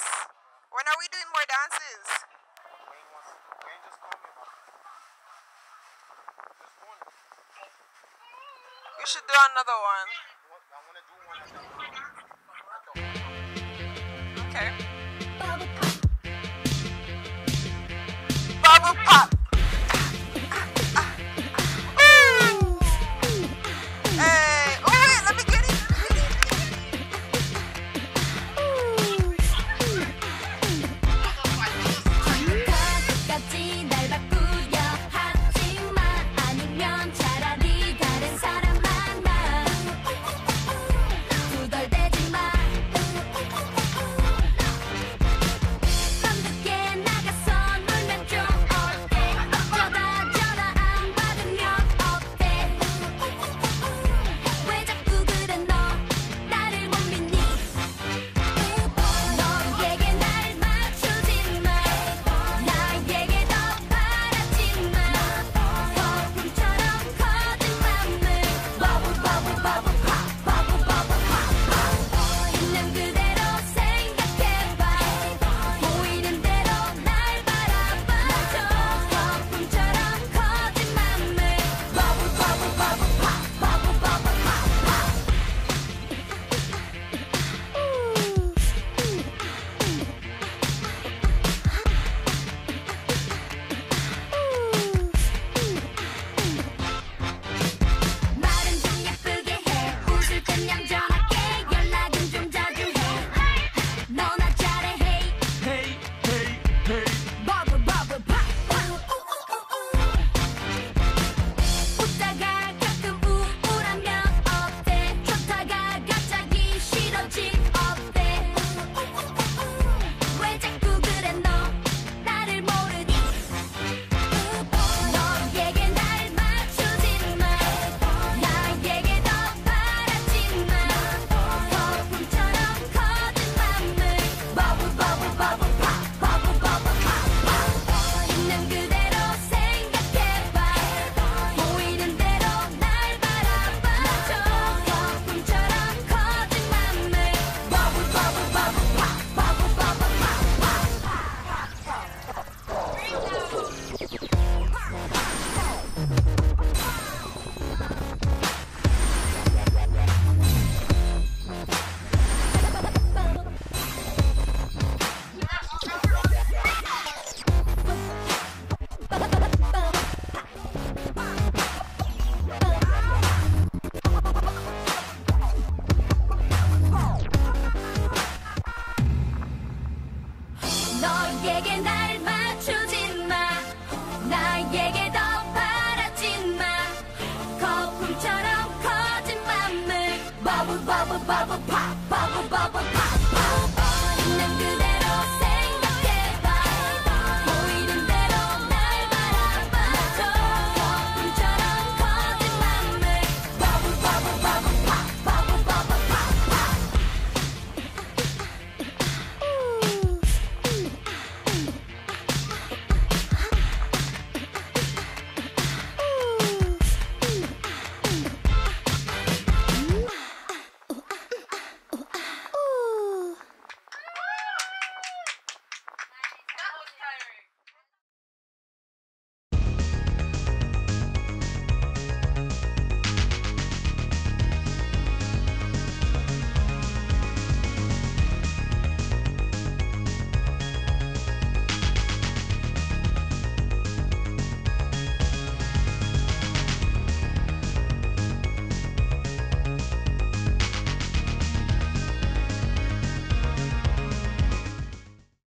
dance? When are we doing more dances? We should do another one. Okay. Bubble pop. Bubble pop. empty 나에게 날 맞추지 마. 나에게 더 바라지 마. 거품처럼 커진 맘을 버블 버블 버블 팝 버블 버블 팝.